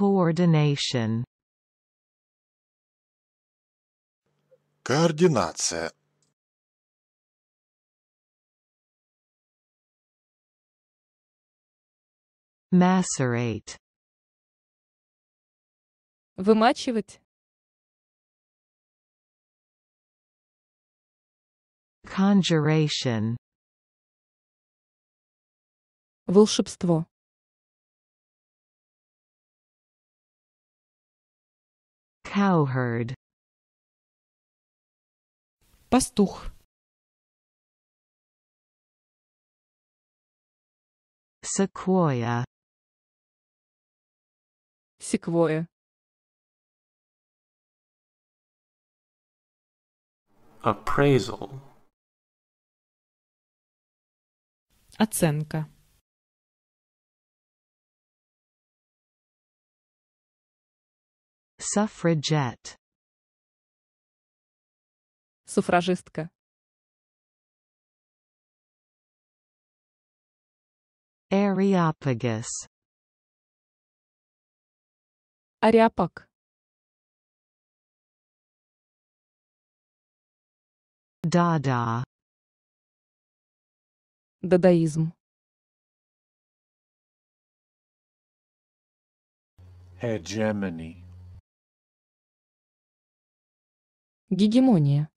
Coordination. Координация. Macerate. Вымачивать. Conjuration. Волшебство. Cowherd. Пастух. Sequoia. Секвоя. appraisal, Оценка. Suffragette. Суфражистка. Areopagus. Ариапак. Dada. Дадаизм. Hegemony. Гегемония.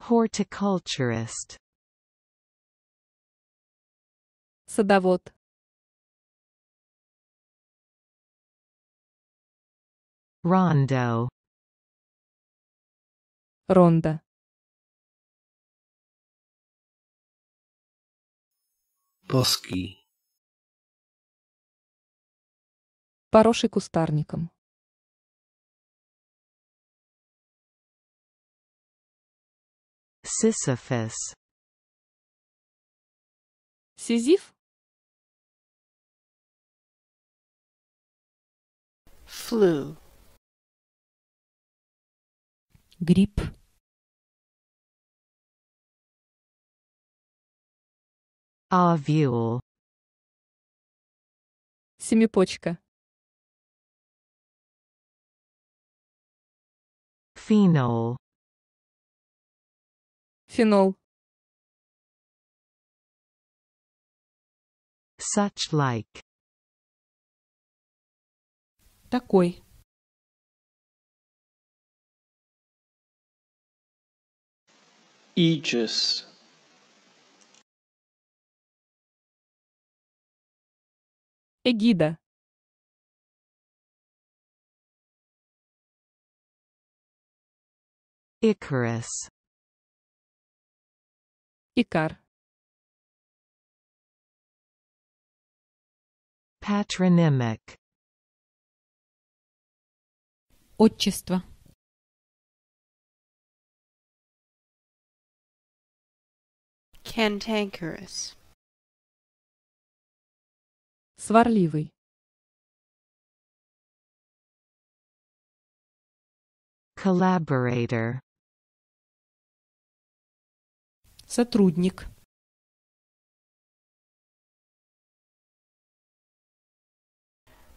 Horticulturist. Садовод. Rondo. Ронда. bosky, Поросший кустарником. Sisyphus. Сизиф. flu, Гриб. Ovule. Семипочка. Phenol. Фенол. Such like. Такой. aegis, Эгида. Icarus. Икар. Patronymic. Отчество. cantankerous, Сварливый. Collaborator. Сотрудник.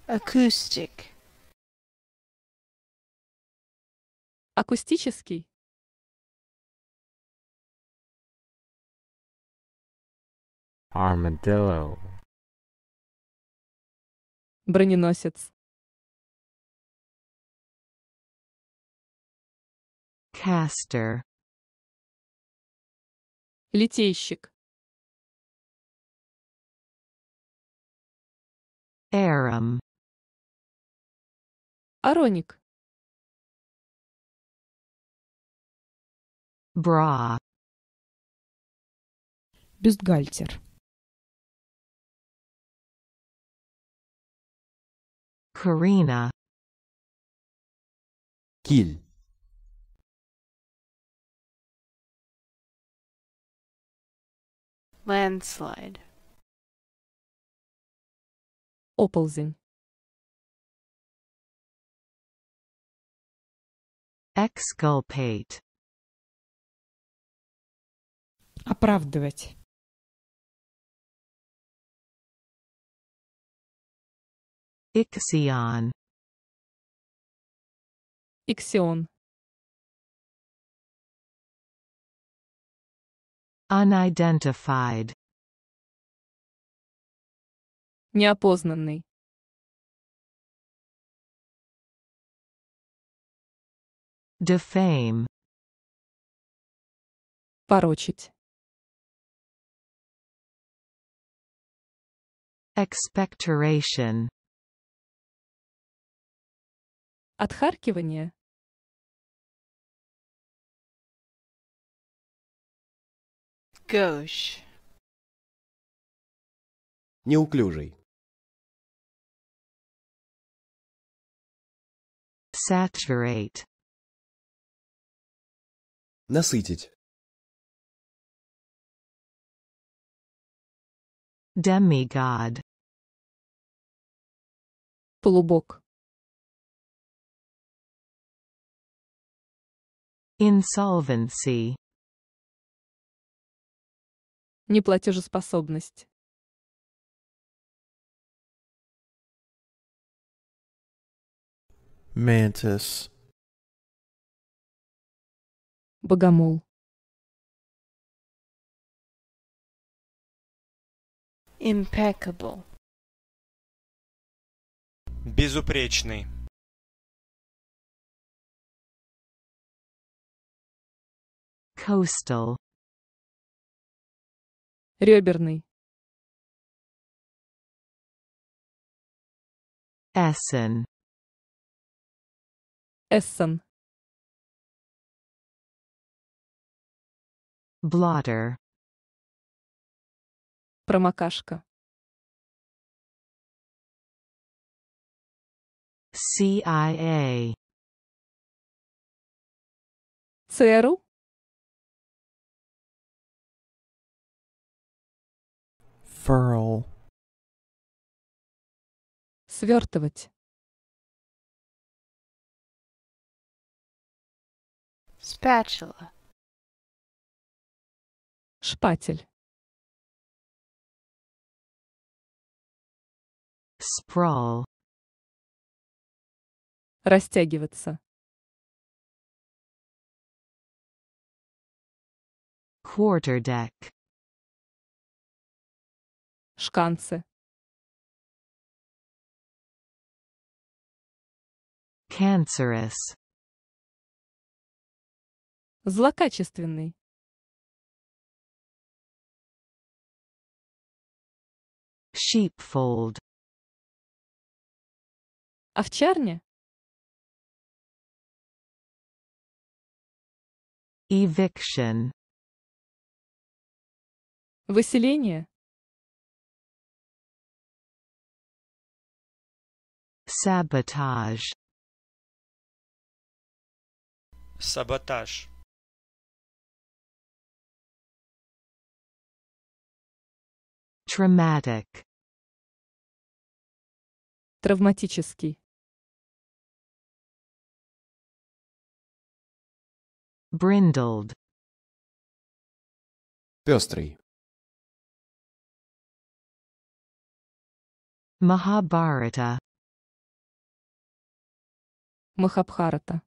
acoustic, Акустический. Armadillo. Броненосец. Caster. Литейщик. Arum. Ароник. Bra. Бюстгальтер. Carina. Киль. Landslide. Opposing. Exculpate. Оправдывать. Ixion. Ixion. Unidentified. Неопознанный. Defame. Порочить. Expectoration. Отхаркивание. Gauche. Неуклюжий. Saturate. Насытить. Demigod. Полубок. Insolvency. Неплатежеспособность. Mantis. Богомол. Impeccable. Безупречный. Coastal. Реберный. Essen. Эссен. Blotter. Промокашка. CIA. ЦРУ. Furl. Свертывать. Spatula. Шпатель. Sprawl. Растягиваться. Quarterdeck. Шканцы. Cancerous. Злокачественный. Sheepfold. Овчарня. Eviction. Выселение. Sabotage. Саботаж. Traumatic. Травматический. Brindled. Пестрый. Mahabharata. Махабхарата.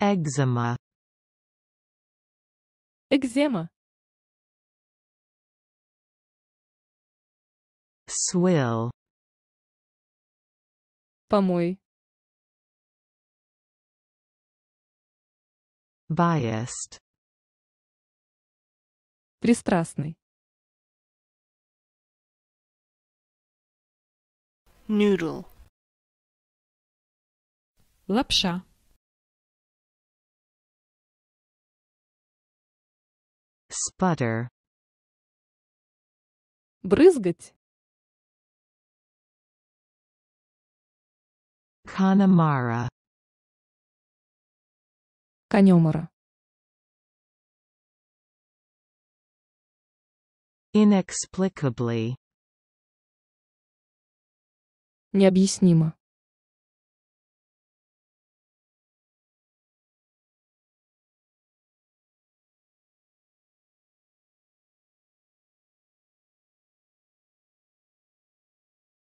Eczema. Экзема. Swill. Помой. Biased. Пристрастный. Noodle. Лапша. Sputter. Брызгать. Connemara. Конемора. Inexplicably. Необъяснимо.